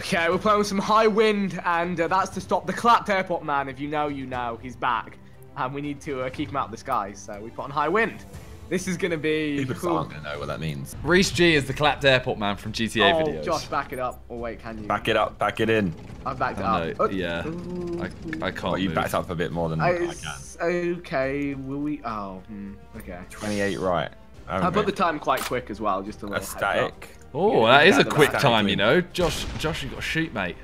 Okay, we're playing with some high wind, and uh, that's to stop the clapped airport man. If you know, you know, he's back, and we need to uh, keep him out of the skies. So we put on high wind. This is gonna be People cool. aren't gonna know what that means. Reese G is the clapped airport man from GTA Oh, videos. Josh, back it up. Or wait, can you? Back it up, back it in. I've backed it Oh, up. no, Oh, yeah. ooh. I, I can't Oh, you move. backed up a bit more than I, I- can. it's- okay, will we? Oh, hmm, okay. 28 right. I put the time quite quick as well, just a a little. heads up. static. Oh, Yeah, that is a quick win. time, you know. Josh, Josh, you got to shoot, mate.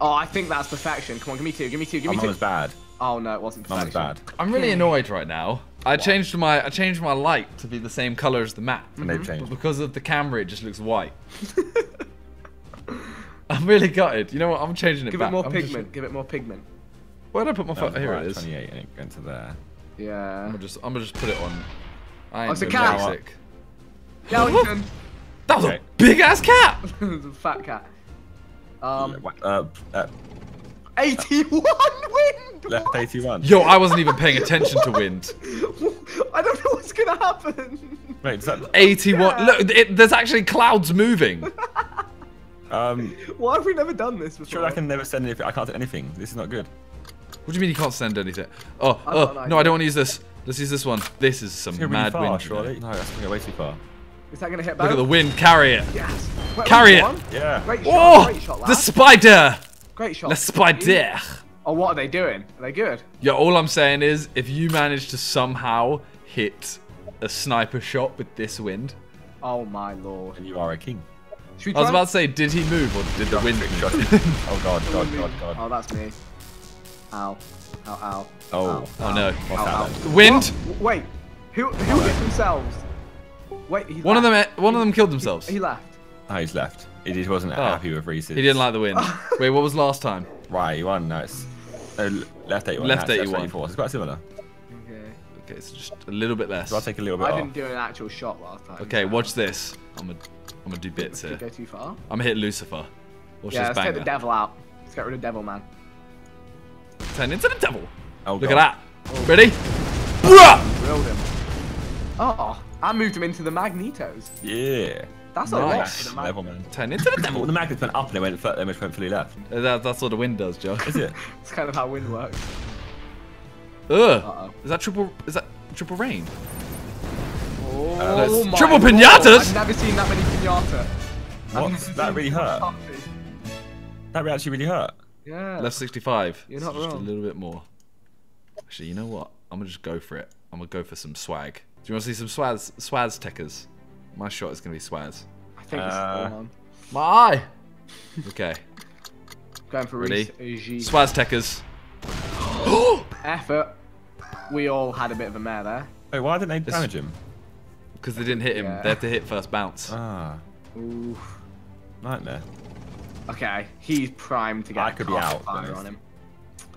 Oh, I think that's perfection. Come on, give me two, give me two, give My me mum two. was bad. Oh no, it wasn't Mum was perfection. bad. I'm really annoyed right now. I changed my I changed my light to be the same color as the map, And they've but changed. because of the camera, it just looks white. I'm really gutted. You know what? I'm changing it Give back. it more I'm just- pigment. Give it more pigment. Where did I put my That phone? was Here it is. 28 and it went to there. Yeah. I'm gonna just I'm gonna just put it on. I Oh, ain't it's a cat. basic. Gallington. That was Okay. a big ass cat. it's a fat cat. Um, Uh, uh, 81 wind. left What? 81. Yo, I wasn't even paying attention to wind. I don't know what's gonna happen. Wait, is that, 81. Look, it, there's actually clouds moving. um, Why have we never done this before? sure I can never send anything. I can't do anything. This is not good. What do you mean you can't send anything? Oh, I've oh, got an no, I don't want to use this. Let's use this one. This is some mad really far, wind. you surely. No, that's going to go way too far. Is that gonna hit Look at the wind. Carry it. Yes. Wait, Carry wait, it. one? Yeah. Great oh, shot. Oh, great shot, the spider. Great shot. The spider. Oh, what are they doing? Are they good? Yeah, all I'm saying is, if you manage to somehow hit a sniper shot with this wind, Oh my lord. And you are a king. I was about to say, did he move or did the wind Shot move? oh god, god, and- god, god. Oh, that's me. Ow. Ow, ow. Oh. Ow, Oh ow, no. What's ow, ow. then? Wind. What? Wait. Who who hit themselves? Wait, he One of them, left. one of them killed themselves. He left. Oh, he's left. He just wasn't Oh. happy with Reese's. He didn't like the wind. Wait, what was last time? Right, he won. No, it's no, l- left 81. Left no, it's 81. 84. It's quite similar. Okay. Okay, so just a little bit less. So I'll take a little bit I off. didn't do an actual shot last time. Okay, watch this. I'm gonna, I'm gonna do bits Did here. go too far? I'm gonna hit Lucifer. Watch yeah, this let's take banger. the devil out. Let's get rid of devil man. Turn into the devil. Oh, Look God. at that. Oh. Ready? Bruh! Drilled him. Oh, I moved him into the magnetos. Yeah. That's a lot Nice. for the man. Turn into the devil. the magnets went up and it went, fu- they went fully left. Uh, That, that's what the wind does, Joe. Is it? It's kind of how wind works. Ugh. Uh-oh. Is that triple? Is that triple rain? Oh, that's my triple lord, pinatas? I've never seen that many pinata. What? That really hurt? pinata. That really actually really hurt. Yeah. Left 65. You're So not just a little bit more. Actually, you know what? I'm gonna just go for it. I'm gonna go for some swag. Do you want to see some swaz swaz techers? My shot is gonna be swaz. I think Uh, going. My eye. Okay. Going for ready? Reese. Swaz techers. Effort. We all had a bit of a mare there. Wait, why didn't they damage him? Because they didn't hit him. Yeah. They had to hit first bounce. Ah, Ooh. nightmare. Okay, he's primed to get I could be out, fire honest. on him.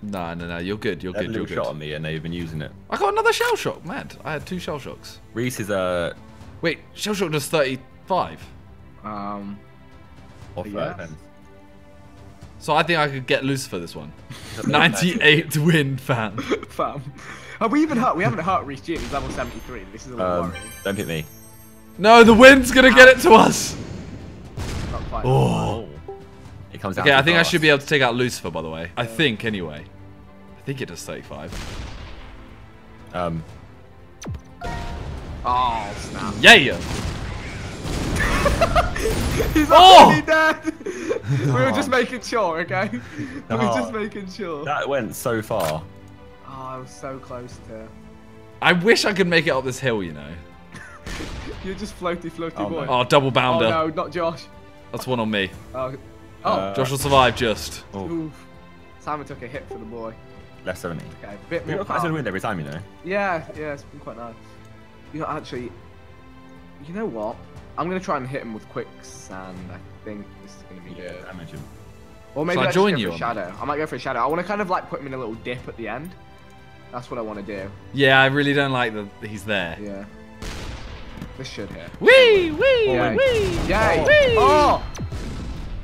No, no, no. You're good. You're They good. You're shot good. on me and they've been using it. I got another shell shock. Mad. I had two shell shocks. Reese is uh, Wait, shell shock does 35. Um, off Yes. uh. So I think I could get Lucifer this one. 98 win fan. fam. Have we even hurt? We haven't hurt Reese G. He's level 73. This is a little Um, worrying. don't hit me. No, the wind's gonna get it to us. Not quite. Oh. It comes out. Okay, I too think I should be able to take out Lucifer, by the way. I think, anyway. I think it does 35. Um, Oh, snap. Yeah! He's Oh! already dead. we were just making sure, okay? we were Oh. just making sure. that went so far. Oh, I was so close to. I wish I could make it up this hill, you know. You're just floaty, floaty Oh, boy. no. Oh, double bounder. Oh, no, not Josh. That's one on me. Oh, oh. Uh, Josh will survive just. Oh, Simon took a hit for the boy. left 70. Okay, bit We more got quite a power. win every time, you know. Yeah, yeah, it's been quite nice. You know, actually, you know what? I'm gonna try and hit him with quicksand. I think this is gonna be good. damage him. Or maybe Shall I I join join you for a on shadow. I might go for a shadow. I want to kind of like put him in a little dip at the end. That's what I want to do. Yeah, I really don't like that he's there. Yeah. This should hit. Wee, wee, Yay. wee. Yay! Wee. Oh!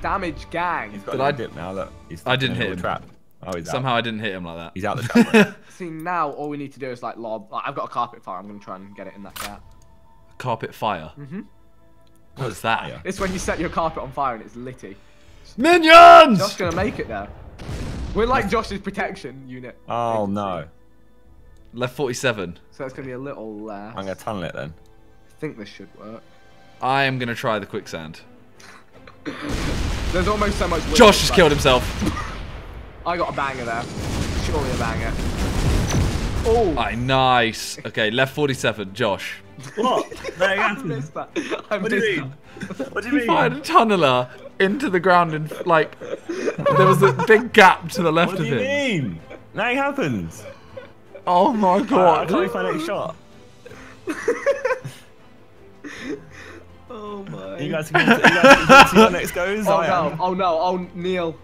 Damage gang. He's got Did a I- dip now. Look, he's I didn't hit little him. Trap. Oh, he's Somehow out. I didn't hit him like that. He's out the trap. right? See, now all we need to do is like lob. Like, I've got a carpet fire. I'm gonna try and get it in that gap. Carpet fire. Mhm. What's that? Fire. It's when you set your carpet on fire and it's litty. Minions! Josh's gonna make it though. We're like Josh's protection unit. Oh agency. no. Left 47. So it's gonna be a little less. I'm gonna tunnel it then. I think this should work. I am gonna try the quicksand. There's almost so much. Josh just but killed himself. I got a banger there. Surely a banger. Oh, Aye, nice. Okay, left 47. Josh. What? That I missed that. I What do you mean? that. What do you He fired a tunneler into the ground and like there was a big gap to the left What of do you him. mean? Nothing happens. Oh my god. I can't god. even find any shot. Oh my. You guys can, you guys can see what next goes. Oh I no! am. Oh no! Oh Neil.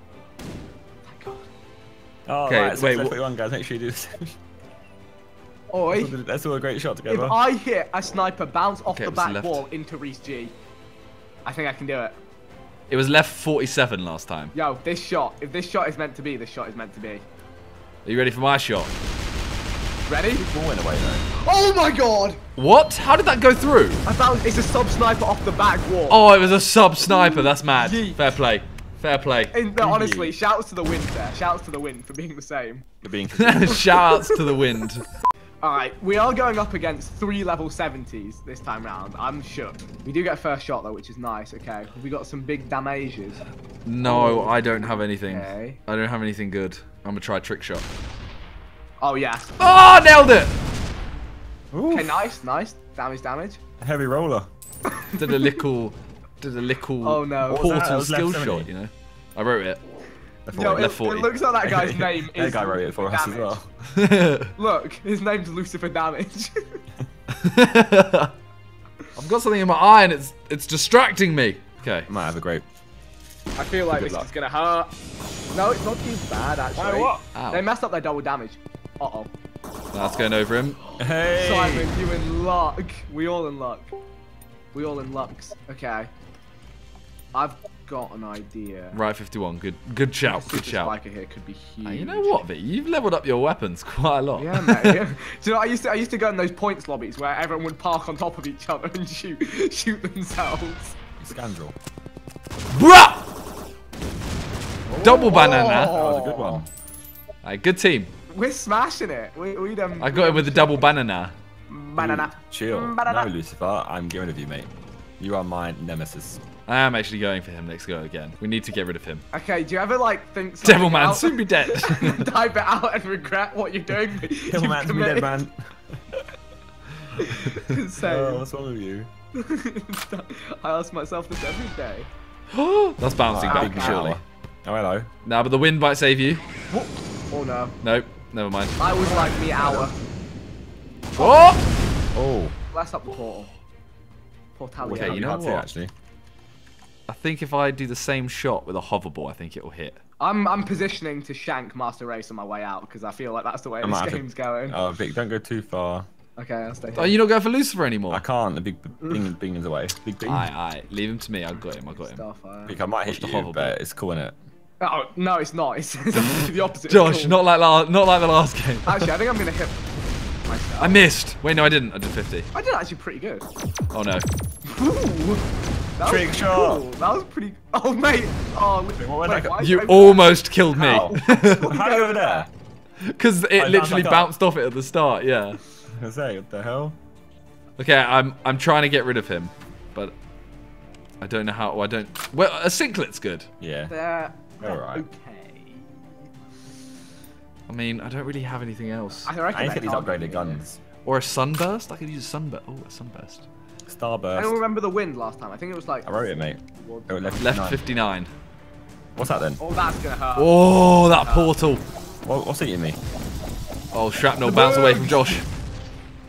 Oh, Okay, right, so wait, wait, wh- one guys, make sure you do this. Oi! That's all a great shot together. If together. I hit a sniper bounce off Okay, the back left. wall into Reese G, I think I can do it. It was left 47 last time. Yo, this shot. If this shot is meant to be, this shot is meant to be. Are you ready for my shot? Ready? Ball went away though. Oh my god! What? How did that go through? I found it's a sub sniper off the back wall. Oh, it was a sub sniper. That's mad. Yeet. Fair play. Fair play. And, no, honestly, shouts to the wind there. Shouts to the wind for being the same. You're being Shout outs to the wind. Alright, we are going up against three level 70s this time round. I'm shook. We do get a first shot though, which is nice, okay. We got some big damages. No, I don't have anything. Okay. I don't have anything good. I'm gonna try trick shot. Oh yeah. Oh, nailed it! Okay, nice, nice. Damage, damage. heavy roller. Did a little, did a little Oh, no. What was that? That portal skill shot, you know? I wrote it. Yo, it, left it looks like that guy's name That is guy wrote it for us as well. Look, his name's Lucifer Damage. I've got something in my eye and it's it's distracting me. Okay. I might have a great. I feel like Good this luck. is gonna hurt. No, it's not too bad actually. what? Ow. They messed up their double damage. Uh oh. That's going over him. Hey. Simon, you in luck. We all in luck. We all in lucks. Okay. I've got an idea. Right, 51. Good good shout. Good Super shout. Spiker here could be huge. Ah, you know what, V? You've leveled up your weapons quite a lot. Yeah, mate. Yeah. Do you know I used to I used to go in those points lobbies where everyone would park on top of each other and shoot shoot themselves. Scandal. Bruh! Double banana. That was a good one. Alright, good team. We're smashing it. We we done. I got him with the double banana. banana. Chill. Mm, banana. No, Lucifer, I'm getting rid of you, mate. You are my nemesis. I am actually going for him next go again. We need to get rid of him. Okay, do you ever like think something Devil man, out, soon be dead. type it out and regret what you're doing? Devil man, soon be dead, man. committed? Oh, Same. Oh, what's wrong with you? I ask myself this every day. That's bouncing Wow, back, surely. power. Oh, hello. Nah, but the wind might save you. Oh no. Nope, never mind. I was like the hour. Oh! Oh. Let's up the portal. Portal. Okay, you know what? Actually. I think if I do the same shot with a hoverball, I think it will hit. I'm I'm positioning to shank Master Race on my way out because I feel like that's the way I might this have to- game's going. Oh, Vic, don't go too far. Okay, I'll stay. Oh, Here. you not going for Lucifer anymore? I can't. The big bing, bing is away. Big bing. Aye, aye. Leave him to me. I got him. I got him. Starfire. Vic, I might hit the you, hoverboard? but it's cool, innit? Oh no, it's not. It's the opposite. Josh, cool. not like la- not like the last game. Actually, I think I'm gonna hit myself. I missed. Wait, no, I didn't. I did 50. I did actually pretty good. Oh no. Ooh, that Trick was shot. Cool. That was pretty. Oh mate. Oh, look- what wait, that- why is You it- almost killed me. How? How over there? Because it Oh, it bounced literally up. bounced off it at the start. Yeah. I say, what the hell? Okay, I'm I'm trying to get rid of him, but I don't know how. I don't. Well, a cinclet's good. Yeah. They're, they're Alright. okay. I mean, I don't really have anything else. I reckon I need to get these upgraded guns. Or a sunburst. I could use a sunburst. Oh, a sunburst. Starburst. I don't remember the wind last time. I think it was like. I wrote it, mate. Oh, left, Left 59. 59. What's that then? Oh, that's gonna hurt. Oh, that uh, portal. What, what's eating me? Oh, shrapnel bounce away from Josh.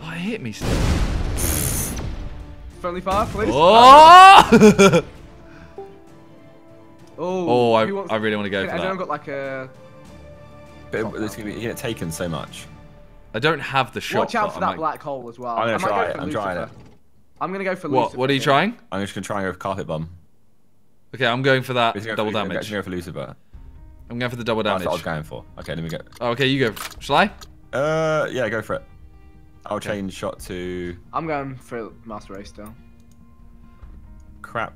Oh, it hit me still. Friendly fire, please. Oh! Oh, oh, I, wants- I really want to go Has for anyone that. got like a? But it- it's gonna be, you get taken so much. I don't have the shot. Watch out for I that might- black hole as well. I'm gonna try it, I'm trying Lucifer. I'm gonna go for What? Lucifer What are you trying? I'm just gonna try and go for carpet bomb. Okay, I'm going for that He's gonna double go for, damage. He's gonna go for Lucifer. I'm going for the double That's what I was going for. Okay, let me go. Oh, okay, you go. Shall I? Uh, yeah, go for it. I'll Okay. change shot to I'm going for Master Race still. crap.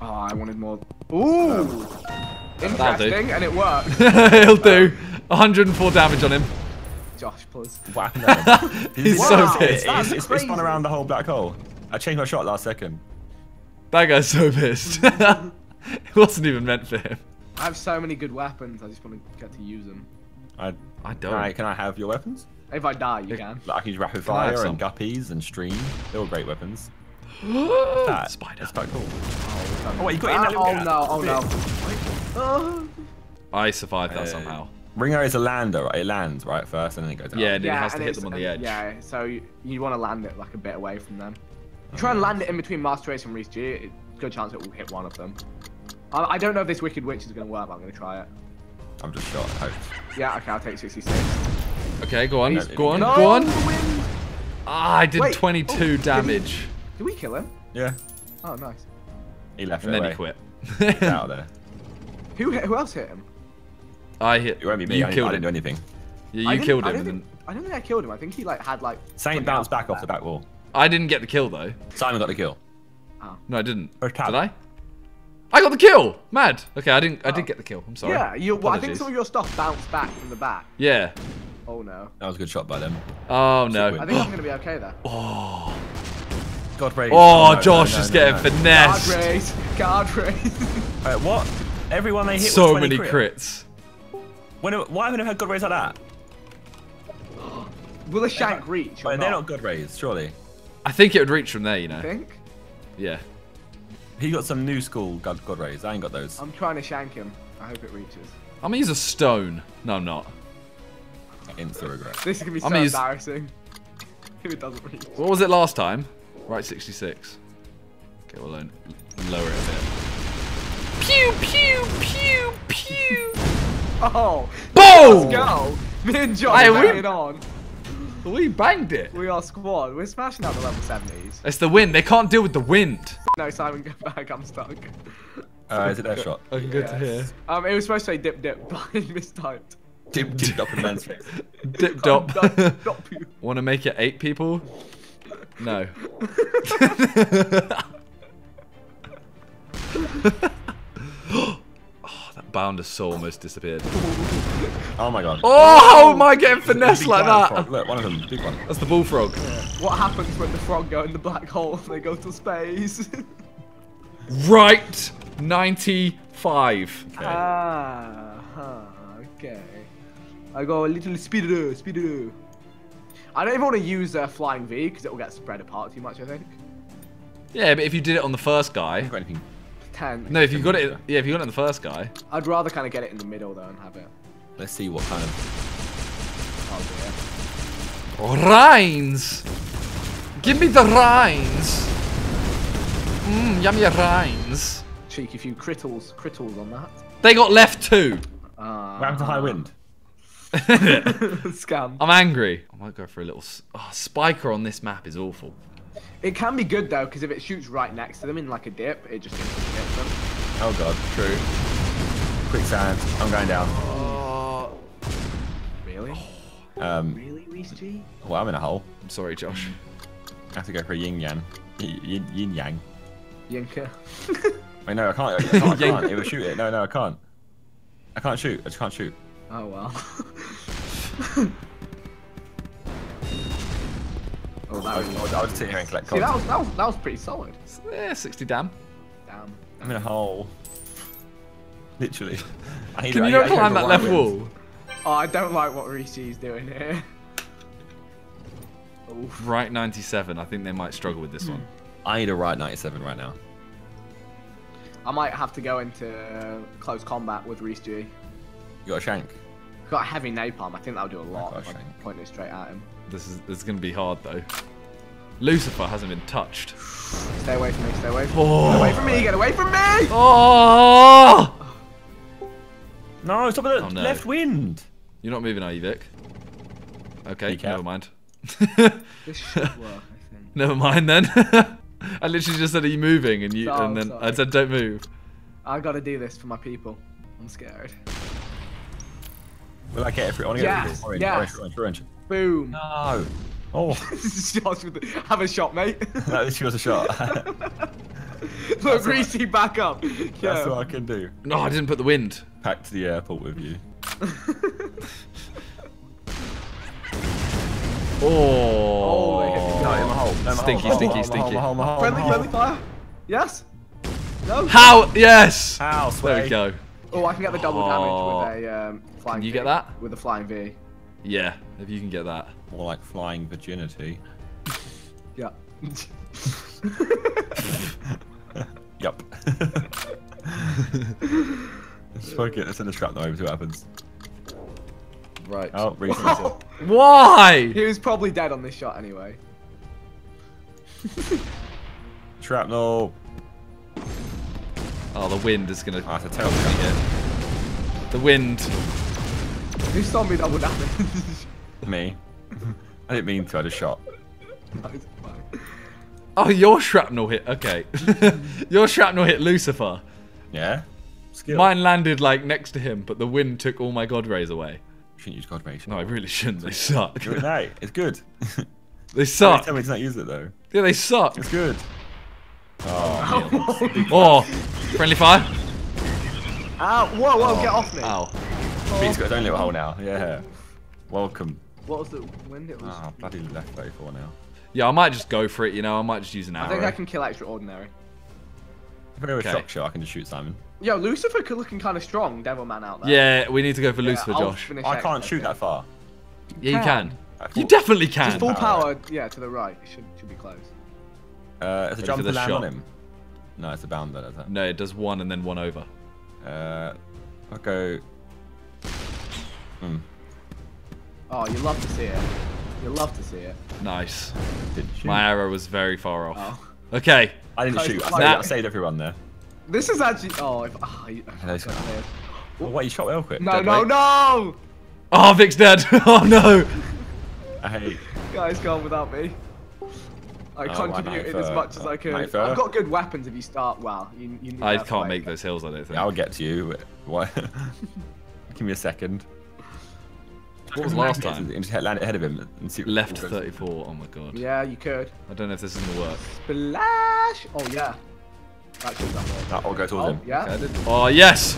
Oh, I wanted more. Ooh! Um, interesting, and it worked. He'll do 104 damage on him. Josh, please. What happened? He's Wow. so It, pissed. That's it, it spun around the whole black hole. I changed my shot last second. That guy's so pissed. it wasn't even meant for him. I have so many good weapons, I just want to get to use them. I, I don't. I, can I have your weapons? If I die, you can. Like I can use rapid Can fire and guppies and stream. They're all great weapons. That, Spider. That's quite cool. Oh, Oh, wait, you got in that oh no, oh no. I survived that Uh, somehow. Ringer is a lander, right? It lands right first, and then it goes out. Yeah, and it has to hit them on the edge. Yeah, so you, you want to land it like a bit away from them. Oh, Try and land it in between Master Race and Reese G. Good chance it will hit one of them. I, I don't know if this Wicked Witch is going to work, but I'm going to try it. I'm just shot. I hope. Yeah, okay, I'll take 66. Okay, go on, No, go on, no, go on. Ah, I did Wait, 22 oh, did he- damage, Did we kill him? Yeah, Oh, nice. he left and then away. he quit. Get out of there. Who hit, who else hit him? I hit. It won't be me. You I, killed I didn't do anything. Yeah, I you didn't- killed I him, don't think, I don't think I killed him. I think he like had like. Saint 20 bounced back off the back. back wall. I didn't get the kill though. Simon got the kill. Oh. No, I didn't. Did I? I got the kill. Mad. Okay, I didn't. I Oh. did get the kill. I'm sorry. Yeah, you. Well, I think some of your stuff bounced back from the back. Yeah. Oh no. That was a good shot by them. Oh no. I think I'm gonna be okay there. Oh. God rays. Oh, oh, no, Josh no, no, is no, getting no. Guard finessed. race. God rays. Wait, what? Everyone they hit with So many crit. crits. When, why haven't I had God rays like that? Will a shank reach? Or Wait, they're not? not God rays, surely. I think it would reach from there, you I know. think. Yeah. He got some new school God, God raise. I ain't got those. I'm trying to shank him. I hope it reaches. I'm gonna use a stone. No, I'm not. Insta regret. This is gonna be I'm so gonna use- embarrassing. If it doesn't reach. What was it last time? Right, 66. Okay, we'll low- lower it a bit. Pew pew pew pew. Oh, Boom! let's go. Me and John Hey, are we- banging on. We banged it. We are squad. We're smashing out the level 70s. It's the wind. They can't deal with the wind. No, Simon, go back. I'm stuck. Uh, is it their shot? Okay, good to hear. Um, it was supposed to say dip dip, but I mistyped. Dip, dip up in man's face. Dip dop. Dip, dop you. Want to make it eight people? No. oh, that bound of soul almost disappeared. Oh my god. Oh, how am I getting finessed like that? frog. Look, one of them, big one. That's the bullfrog. What happens when the frog go in the black hole and they go to space? Right, 95. Okay. ah, huh, okay. I go a little speeder, speeder. I don't even want to use uh, flying V because it will get spread apart too much. I think. Yeah, but if you did it on the first guy. got anything. Ten. No, if you got it, yeah, if you got it on the first guy. I'd rather kind of get it in the middle though and have it. Let's see what kind of. Oh dear. Rinds! Give me the rinds! Mmm, yummy rinds. Cheeky few crittles, crittles on that. They got left too. Uh, What happened to high wind? Scam. I'm angry. I might go for a little. Oh, spiker on this map is awful. It can be good though because if it shoots right next to them in like a dip, it just instantly hits them. Oh god, true. Quicksand. I'm going down. Oh, Really? Um, Really, Reese G? well, I'm in a hole. I'm sorry, Josh. I have to go for a yin yang. Y- Yin, yin yang. Yinka. Wait, no, I can't. I can't. I can't. It will shoot it. No, no, I can't. I can't shoot. I just can't shoot. Oh well. oh, I that was, was. Was, I was sitting here and collect See, that was, that was that was pretty solid. Yeah, 60 damn. Damn. I'm in a hole. Literally. I need Can I you need- not climb to that left with. wall? Oh, I don't like what Reese is doing here. Oof. Right 97. I think they might struggle with this one. I need a right 97 right now. I might have to go into close combat with Reese G. You got a shank. Got a heavy napalm. I think that'll do a lot Gosh, if I thank point it straight at him. This is this is going to be hard though. Lucifer hasn't been touched. Stay away from me. Stay away from me. Oh. Get away from me. Get away from me. Oh! No, stop at the Oh, no. left wind. You're not moving, are you, Vic? Okay, Decaf. never mind. This should work, I think. never mind then. I literally just said, "Are you moving?" and you, Oh, and then I said, "Don't move." I gotta do this for my people. I'm scared. Will I get it? I want to get Yes, it. Orange, yes. orange, orange, orange. Boom. No. Oh, Josh with the- Have a shot, mate. no, this was a shot. Look, That's all Reese, back up. That's Yeah. what I can do. No, I didn't put the wind. Pack to the airport with you. Oh. they hit me. No, in my hole. No, Stinky, hole, stinky, stinky. my hole, my hole, friendly, friendly fire. Yes. No. How? Yes. How, There we go. Oh, I can get the double Oh. damage with a um, flying. Can you V. get that? with a flying V? Yeah, if you can get that. More like flying virginity. Yeah. Yup. Just fuck it, let's send a shrapnel over, see what happens. Right. Oh, Reese it. Why? he was probably dead on this shot anyway. Shrapnel. Oh, the wind is gonna. Ah, oh, that's a terrible cover me shot. here. The wind. Who saw me that would happen? Me. I didn't mean to, I just shot. Oh, your shrapnel hit. Okay. your shrapnel hit Lucifer. Yeah? Skill. Mine landed like next to him, but the wind took all my god rays away. Shouldn't use God rays. No, I really shouldn't. They suck. Do it. It's good. they suck. tell me to not use it though. Yeah, they suck. It's good. Oh, oh, oh, friendly fire. Ow! Whoa, whoa! Get off me! Ow. Beat's got his own little hole now. Yeah. Welcome. What was the wind? It was. Oh, bloody left 34 now. Yeah, I might just go for it. You know, I might just use an arrow. I think I can kill extraordinary. If I go with Okay. shock shot, I can just shoot Simon. Yo, Lucifer could looking kind of strong, Devil Man out there. Yeah, we need to go for Yeah, Lucifer, I'll Josh. I can't shoot okay. that far. Yeah, you can. can. You definitely can. Just full Power. power, yeah, to the right. It should should be close. Uh, is Ready a for jump the to land shot. on him? No, it's a bounder, is it? No, it does one and then one over. Uh, I'll go. Hmm. Oh, you love to see it. You love to see it. Nice. Didn't shoot. My arrow was very far off. Oh. Okay. I didn't Close shoot. I saved. I saved everyone there. This is actually. Oh, if. Oh, you, Hello, Scott. no, Well, wait, you shot real quick. no, Dead no, weight. no! Oh, Vic's dead. oh no. Hey, Guys, gone without me. I Oh, contributed as much as I could. Mate, I've got good weapons if you start well. You, you I can't make those hills. I don't think. I'll get to you. but What? Give me a second. What was last time? And just hit- land ahead of him and see. Left 34. Oh my god. Yeah, you could. I don't know if this is gonna work. Splash! Oh, yeah. That should have done That will go towards Oh, him. yeah. Okay, I did- Oh yes.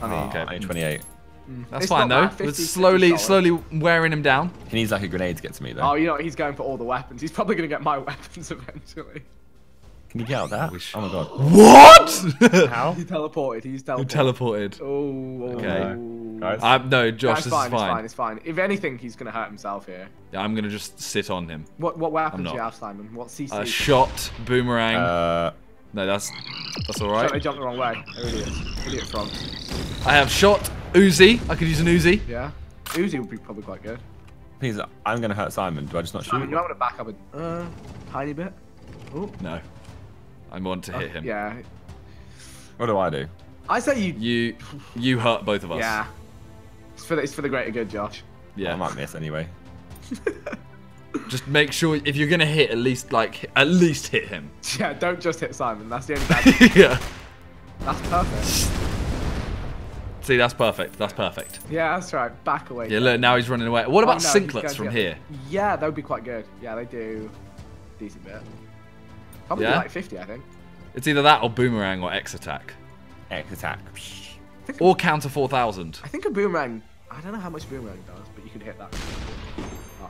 I mean, okay. I need um, 28. Mm. That's It's fine though. 50, It's 50 slowly, slowly wearing him down. He needs like a grenade to get to me though. Oh, you know, what? he's going for all the weapons. He's probably going to get my weapons eventually. Can you get out of that? Oh my god. What? How? He teleported. He's You teleported. teleported. Oh, Okay. Guys? Um, no, Josh, That's this fine, is It's fine. fine. It's fine. If anything, he's going to hurt himself here. Yeah, I'm gonna just sit on him. What what weapons do you have, Simon? What CC? A shot, boomerang. Uh, no, that's that's all Sorry, they right. jumped the wrong way. They're. Idiot frogs. I have shot Uzi. I could use an Uzi. Yeah. Uzi would be probably quite good. please, I'm gonna hurt Simon. Do I just not shoot? Simon, you might want to back up a uh, tiny bit. Oh, No, I want to hit uh, him. yeah. What do I do? I say you. You, you hurt both of us. Yeah. It's for the, it's for the greater good, Josh. Yeah. I might miss anyway. Just make sure if you're gonna hit, at least like at least hit him. Yeah, don't just hit Simon. That's the only bad thing. yeah. That's perfect. See, that's perfect. That's perfect. Yeah, that's right. Back away. Yeah, look, now he's running away. What Oh, about no, he's sinklets from here? Yeah, that would be quite good. Yeah, they do decent bit. Probably Yeah? like 50, I think. It's either that or boomerang or X attack. X attack. I think, Or counter 4000. I think a boomerang. I don't know how much boomerang does, but you could hit that. Uh oh.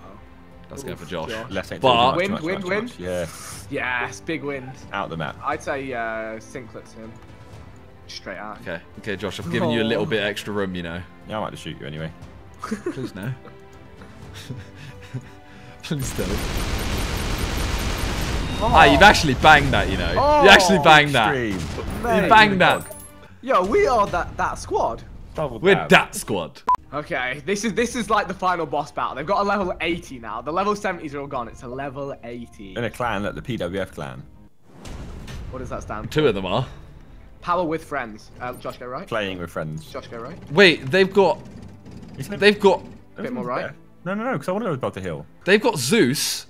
Let's for Oof, Josh. Josh. Left ain't But- much, Win, much, win, much, win. too much. Yeah. Yes, big wind. Out the map. I'd say uh, sinklets him. Straight out. Okay, okay, Josh, I've given you a little Oh. bit extra room, you know. Yeah, I might just shoot you anyway. Please no. Please don't. Ah, you've actually banged that, you know. you actually Oh, banged that. Extreme. Mate. You banged that. Yo, we are that that squad. Double We're dab. that squad. Okay, this is this is like the final boss battle. They've got a level 80 now. The level 70s are all gone. It's a level 80. In a clan, like the PWF clan. What does that stand for? Two of them are. Power with friends. Uh, Josh, go right. Playing with friends. Josh, go right. Wait, they've got You said- they've got A bit more right. there. No, no, no, because I want to go above the hill. they've got Zeus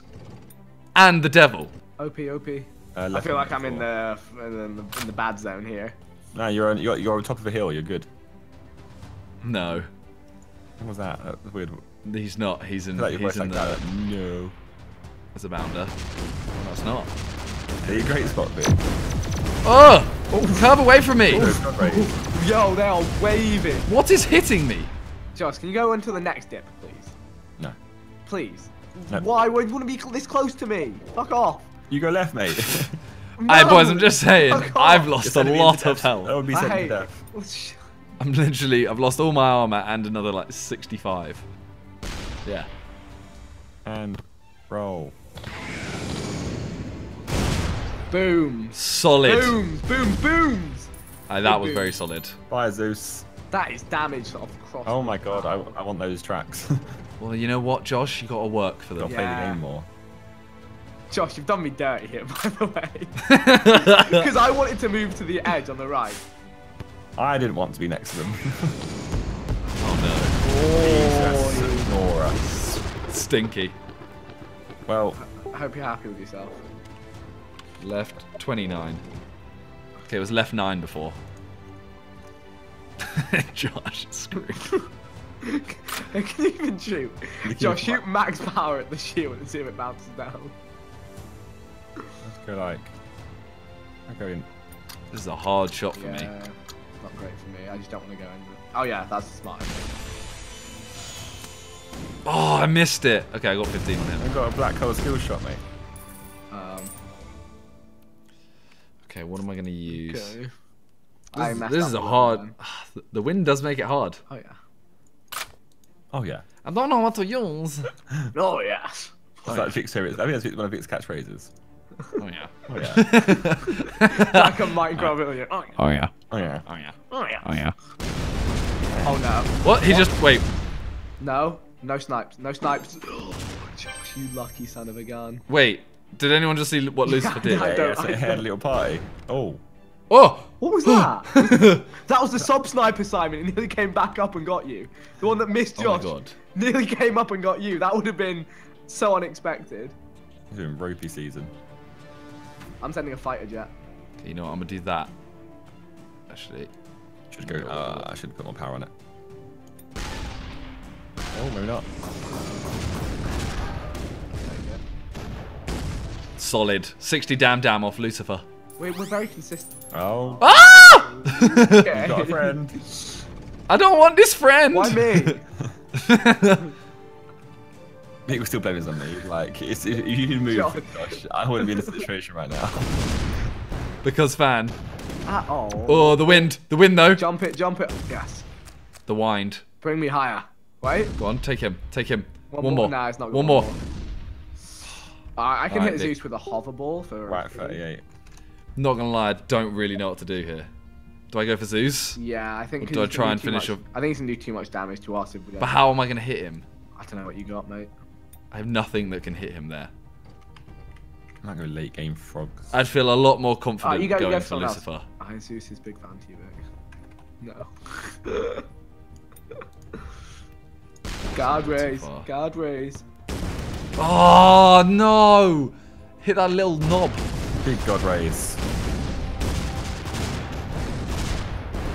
and the devil. OP, OP. Uh, I feel like I'm in the in the, in the bad zone here. No, you're on, you're, you're on top of a hill. You're good. No, What was that? That was weird. He's not. He's in. like He's voice in like the. that. No. As a bounder. No, it's not. Hey, great spot, bit. Oh! Curve away from me! Those Yo, they are waving. What is hitting me? Josh, can you go into the next dip, please? No. Please. No. Why would you want to be this close to me? Fuck off. You go left, mate. Hey boys, I'm just saying, Fuck off. I've lost a lot of health. That would be sent to death. I'm literally, I've lost all my armor and another like 65. Yeah. And roll. Boom. Solid. Boom, Boom. boom. Aye, that was very solid. Bye, Zeus. That is damage sort of cross. Oh my god, I, I want those tracks. Well, you know what, Josh? You got to work for them. Gotta play the game more. Josh, you've done me dirty here, by the way. Because I wanted to move to the edge on the right. I didn't want to be next to them. Oh Jesus, Nora. Stinky. Well, I hope you're happy with yourself. Left 29. Okay, it was left 9 before. Josh, screw. Can you even shoot? Josh, shoot max power at the shield and see if it bounces down. Let's go like. I go in. This is a hard shot for Yeah, me. not great for me. I just don't want to go in. Oh yeah, that's smart. Oh, I missed it. Okay, I got 15 on him. I've got a black hole skill shot, mate. Um, Okay, what am I going to use? okay. This, I is- this up is a hard. then. The wind does make it hard. Oh yeah. Oh yeah. I don't know what to use. Oh yes. That's like Vic's favorite. I think that's one of Vic's catchphrases. Oh yeah. Oh yeah. like a Minecraft villain. Oh yeah. Oh yeah. oh yeah. Oh yeah. Oh yeah. Oh yeah. Oh no. What? He just wait. No. No snipes. No snipes. Josh, you lucky son of a gun. Wait. Did anyone just see what Lucifer did? I don't- yeah, so I it had a little party. Oh. Oh! What was that? that was the sub sniper Simon. It nearly came back up and got you. The one that missed Josh. Oh my God. Nearly came up and got you. That would have been so unexpected. It's been ropey season. I'm sending a fighter jet. Okay, you know what? I'm gonna do that. Actually. Should go. Uh, I should put more power on it. Oh, maybe not. Solid. 60 damn damn off Lucifer. We're, we're very consistent. Oh, Ah! Okay. you got a friend. I don't want this friend. Why me? Vic was still blaming us on me. Like, it's, if you move, Josh. Josh, I wouldn't be in this situation right now. because fan. Ah, oh. Oh, the wind. The wind though. Jump it, jump it. Yes. The wind. Bring me higher. Wait. Go on, take him. Take him. One, One, more. more. Nah, it's not good. One more. Uh, I can Alright, hit Zeus with a hover ball for. Right, 38. Not gonna lie, I don't really know what to do here. Do I go for Zeus? Yeah, I think. Or 'cause do I he's try gonna and finish much- off- I think he's gonna do too much damage to us if we don't. But how am I gonna hit him? I don't know what you got, mate. I have nothing that can hit him there. I'm not going to late game frogs. I'd feel a lot more Oh, confident you go, you going go for for someone else. Lucifer. I Zeus is big fan to you, mate. No. God rays. far. God rays. Oh no! Hit that little knob. Big God rays.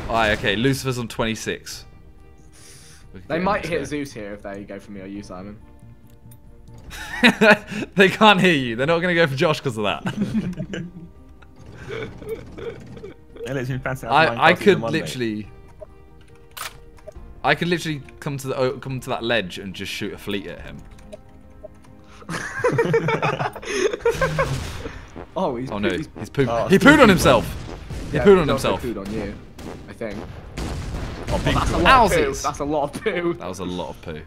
Aye, okay, Lucifer's on 26. They might hit to- Zeus here if they go for me or you, Simon. they can't hear you. They're not going to go for Josh because of that. It lets me fancy I, I could one, literally, I could literally come to the oh, come to that ledge and just shoot a fleet at him. Oh, he's. Oh no, he's, he's pooped. Oh, he still pooed on pooped. himself. He yeah, pooed on himself. Pooed on you, I think. Oh, big That's a God. lot of poo. That's a lot of poo. That was a lot of poo.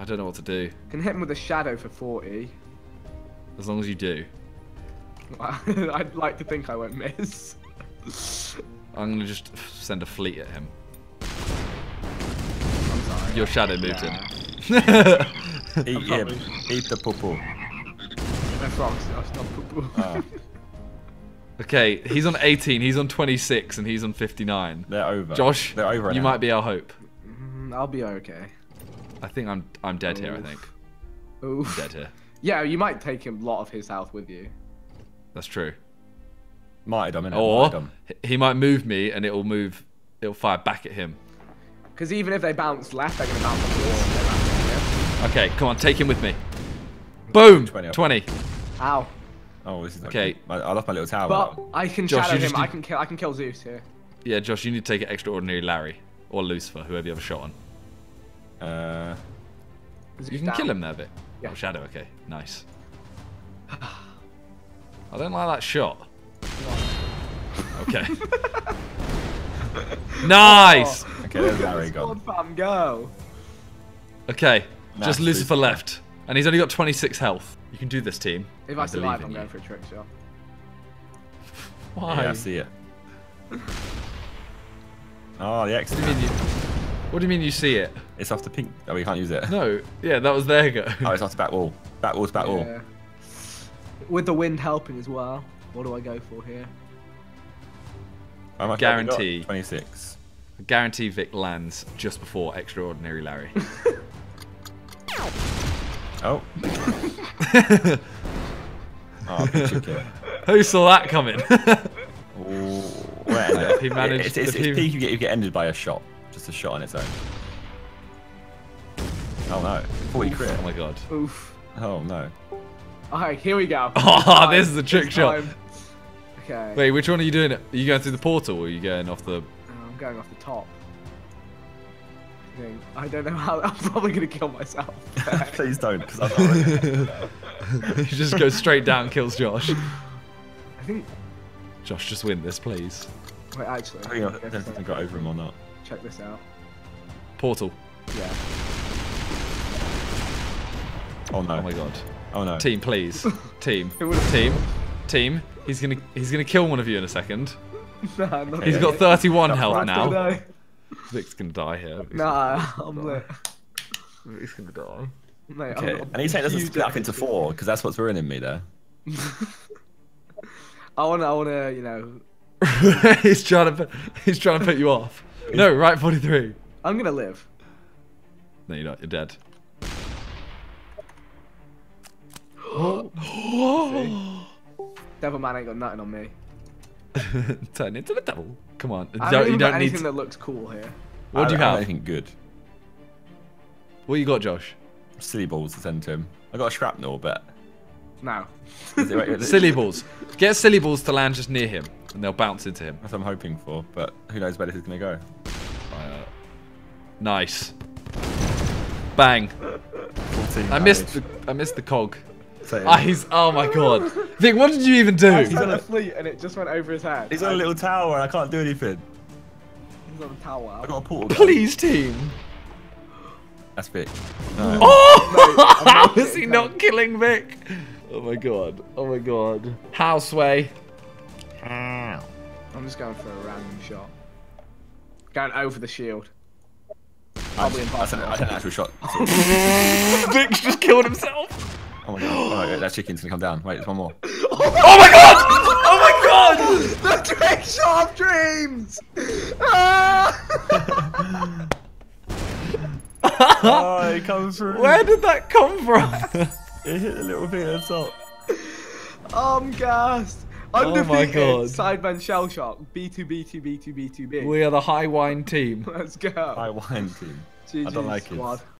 I don't know what to do. Can hit him with a shadow for 40. As long as you do, I'd like to think I won't miss. I'm gonna just send a fleet at him. I'm sorry. Your shadow moved Yeah. him. Eat him. Eat the poo That's wrong. That's not poo-poo. Oh, okay, he's on 18. He's on 26, and he's on 59. they're over. Josh, they're over. you now. might be our hope. Mm, I'll be okay. I think I'm I'm dead here. I think Ooh. I'm dead here. Yeah, you might take a lot of his health with you. That's true. Martyrdom, innit? Or Martyrdom. h- he might move me, and it'll move. It'll fire back at him. Because even if they bounce left, they're going to bounce forward. Okay, come on, take him with me. Boom. 20 20. up. Ow. Oh, this is not Okay. good. I, I lost my little tower. But I can Josh, shadow you just him. I can kill. I can kill Zeus here. Yeah, Josh, you need to take it extraordinary Larry or Lucifer, whoever you have a shot on. Uh, You can down. kill him there, Vic. Yeah. Oh, Shadow, okay. Nice. I don't like that shot. Okay. nice! okay, there's Larry Squad gone. fam, go. Okay, Nice, just Lucifer Lucifer. left. And he's only got 26 health. You can do this, team. If I, survive, I'm going you. for a trick shot. Why? Yeah, I see it. Oh, the X. What do you mean you... What do you mean you see it? It's off the pink. Oh, we can't use it. No, yeah, that was there go. Oh, it's off the back wall. Back wall's back wall. With the wind helping as well. What do I go for here? How much have? Guarantee. 26. I guarantee Vic lands just before Extraordinary Larry. Oh. oh, picture. Who saw that coming? Ooh, where- If he managed- It's, it's, if it's he- peak you get, you get ended by a shot. Just a shot on its own. Oh no. 40 crit. oh my god. Oof. Oh no. Alright, here we go. Oh, this is a trick shot. Okay. Wait, which one are you doing? Are you going through the portal or are you going off the... Oh, I'm going off the top. I don't know how. I'm probably gonna kill myself. Please don't, because I'm not you just go straight down and kills Josh. I think. Josh, just win this, please. Wait, actually. I think I I don't guess, know if I uh, got over him or not. check this out. Portal. Yeah. Oh no. Oh my god. Oh no. Team, please. Team. It Team. Team. He's gonna he's gonna kill one of you in a second. nah, I'm not He's Yeah. got 31 That's health now. No, Vic's gonna die here. Vic's nah, I'm lit. Vic's gonna die. Mate, Okay. I'm, I'm And he's saying it doesn't split up into four, because that's what's ruining me there. I wanna, I wanna, you know, he's trying to put, he's trying to put you off. No, right 43. I'm gonna live. No, you're not. You're dead. Devil man ain't got nothing on me. Turn into the devil. Come on. I Don't- haven't you don't need. anything To, that looks cool here. what do I you don't have? Anything good. What you got, Josh? Silly balls to send to him. I got a shrapnel, but. No. Is it- wait, wait, Silly balls. Get silly balls to land just near him, and they'll bounce into him. That's what I'm hoping for, but who knows where this is going to go. Uh, nice. Bang. I missed the. I missed the cog. So- Ah, he's oh my god. Vic, what did you even do? He's on a fleet and it just went over his head. He's on a little tower and I can't do anything. He's on a tower. I got a portal. gun. Please, team. That's big. No. Oh! I'm How not is he getting not killing Vic? Oh my god. Oh my god. Houseway. I'm just going for a random shot. Going over the shield. Probably That's an, impossible. that's an actual shot. Vic's just killed himself. Oh my god. Oh my god. That chicken's gonna come down. Wait, there's one more. Oh my god! Oh my god! the trick shot of dreams! Ah! oh, it comes through. Where did that come from? It hit the little thing at the top. I'm gassed. Oh my Undefeated. God. Sidemen shell shock. B2, B2, B2, B2, B. we are the high wine team. Let's go. I wine team. GG I don't like it. squad.